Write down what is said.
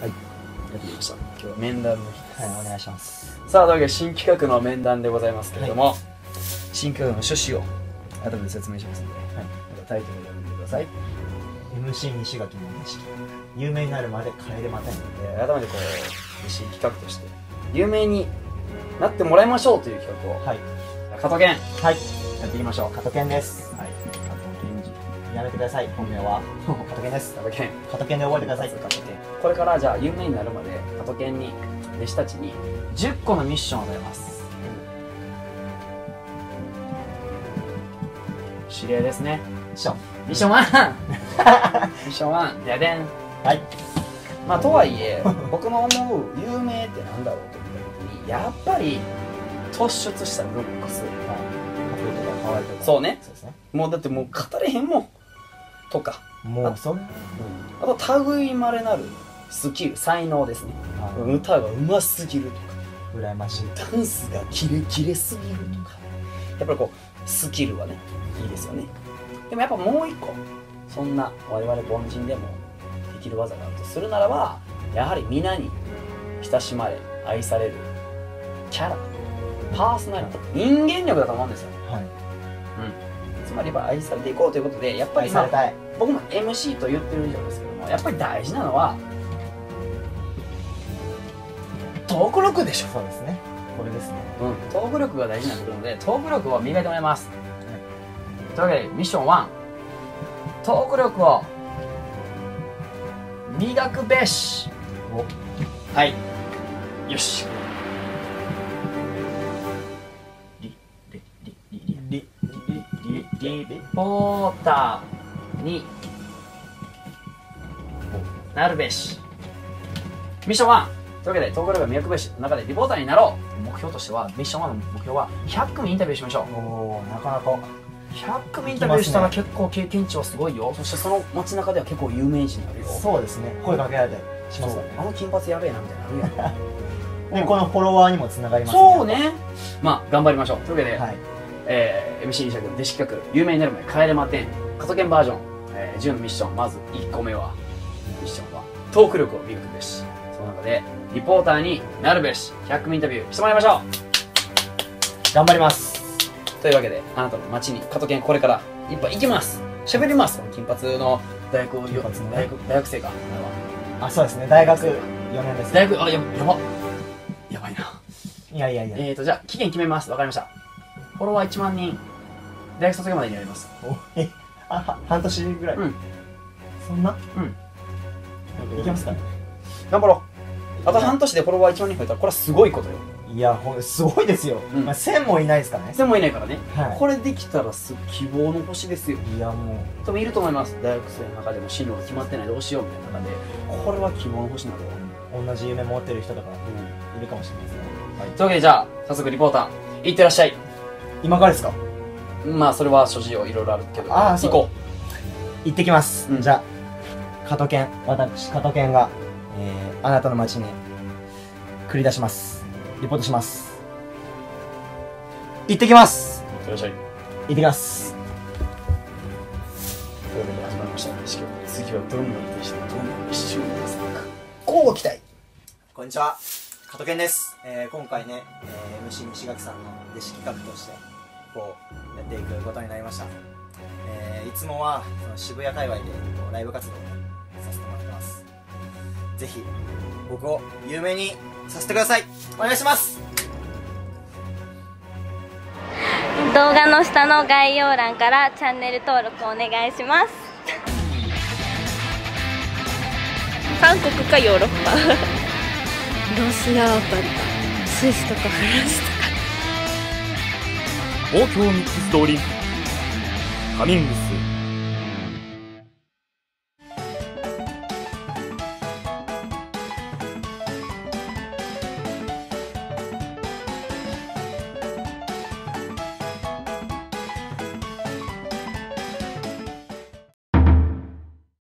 はい。やってきました今日は面談の日はいお願いします。さあというわけで新企画の面談でございますけれども、新企画の趣旨を後で説明しますので、はい。またタイトルを読んでください、MC 西垣の錦有名になるまで帰れませんえー改めてこう新企画として有名になってもらいましょうという企画を。はい。加藤健。はい。やっていきましょう。加藤健ですやめてください。本名は？加藤健です。加藤健。加藤健で覚えてください。加藤健。これからじゃあ有名になるまで加藤健に弟子たちに10個のミッションを与えます。指令ですね。ション。ミッション1ミッション1ででん。はい。まあとはいえ僕の思う有名ってなんだろうと思った時にやっぱり突出したルックス。かっこいそうね。そうですね。もうだってもう語れへんもんとか。もうそんあと類いまれなるスキル才能ですね。あ歌がうますぎるとか。羨ましい。ダンスがキレキレすぎるとか。やっぱりこうスキルはねいいですよね。でもやっぱもう一個そんな我々凡人でもできる技があるとするならばやはり皆に親しまれ愛されるキャラ。パーソナリティ。人間力だと思うんですよ。はい。つまりやっぱ愛されていこうということでやっぱりまあ愛されたい。僕も MC と言ってる以上ですけどもやっぱり大事なのはトーク力でしょ。そうですね。これですね。うん、トーク力が大事になってくるのでトーク力を磨いてもらいます、というわけでミッション1トーク力を磨くべし。はい。よしリポーターになるべし。ミッション1というわけでトーク力が磨くべしの中でリポーターになろう。目標としてはミッション1の目標は100組インタビューしましょう。おおなかなか。100組インタビューしたら結構経験値はすごいよ。そしてその街中では結構有名人になるよ。そうですね。声かけられたりしますよねあの金髪やべえなみたいになるやん。でこのフォロワーにもつながりますね。そうね。まあ頑張りましょう。というわけで、はいえー、MC 西役の弟子企画有名になるまで帰れまてん加藤健バージョン、えー、10のミッションまず1個目はミッションはトーク力を磨くべし。その中でリポーターになるべし100組インタビューしてもらいましょ頑張ります。うというわけであなたの街に加藤健これからいっぱい行きます。喋ります。金髪の大学金髪のね。大学大学生か。あそうですね。大学4年です。大学あややば。やばいな。いやいやいや。えーとじゃあ期限決めます。わかりましたフォロワー1万人。大学卒業までにやります。おえあは半年ぐらい。うん。そんな？うん。いけますか？ね頑張ろう。あと半年でフォロワー1万人増えたらこれはすごいことよ。いやほんすごいですよ、うん。まあ、1000もいないですからね。でもいないからね。はこれできたらす希望の星ですよ。いいやも多分いると思います。大学生の中でも進路が決まってないどうしようみたいな中でこれは希望の星なの？よ、う同じ夢持ってる人とかいるかもしれないですね、はい、というわけでじゃあ早速リポーターいってらっしゃい今からですか？まあそれは諸事情いろいろあるけど。あーそう。行こ行ってきます、うん。じゃあ加藤健私加藤健が、えー、あなたの街に繰り出します。リポートします。行ってきます。ういってらっしゃい。行ってきます。というわけで始まりました？意識を次はどんなでしてどんな一瞬ですか？こうご期待。こんにちは。加藤健です、えー、今回ね、えー、MC 西垣さんの弟子企画としてこうやっていくことになりました、えー、いつもはその渋谷界隈でこうライブ活動をねさせてもらってます。ぜひ僕を有名にさせてください。お願いします。動画の下の概要欄からチャンネル登録お願いします。韓国かヨーロッパ。ロシアあたりか。スイスとかフランスとか東京ミックスドリンクカミングス